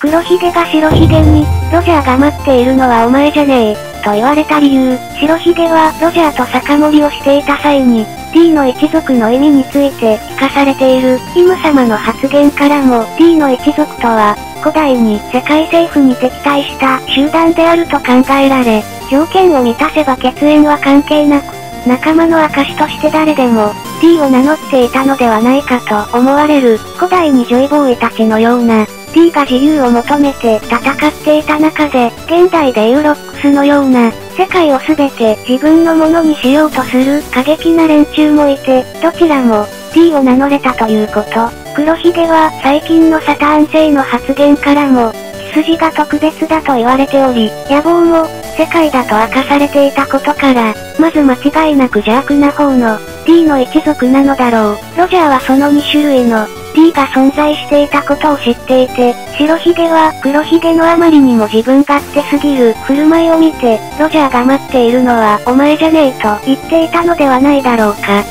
黒ひげが白ひげに、ロジャーが待っているのはお前じゃねえ、と言われた理由、白ひげはロジャーと酒盛りをしていた際に、T の一族の意味について聞かされている、イム様の発言からも T の一族とは、古代に世界政府に敵対した集団であると考えられ、条件を満たせば血縁は関係なく、仲間の証として誰でも、T を名乗っていたのではないかと思われる、古代にジョイボーイたちのような、T が自由を求めて戦っていた中で、現代でユーロックスのような、世界をすべて自分のものにしようとする過激な連中もいて、どちらも T を名乗れたということ。黒ひげは最近のサターン星の発言からも、血筋が特別だと言われており、野望も世界だと明かされていたことから、まず間違いなく邪悪な方の T の一族なのだろう。ロジャーはその2種類の T が存在していたことを知っていて、白ひげは黒ひげのあまりにも自分勝手すぎる振る舞いを見て、ロジャーが待っているのはお前じゃねえと言っていたのではないだろうか。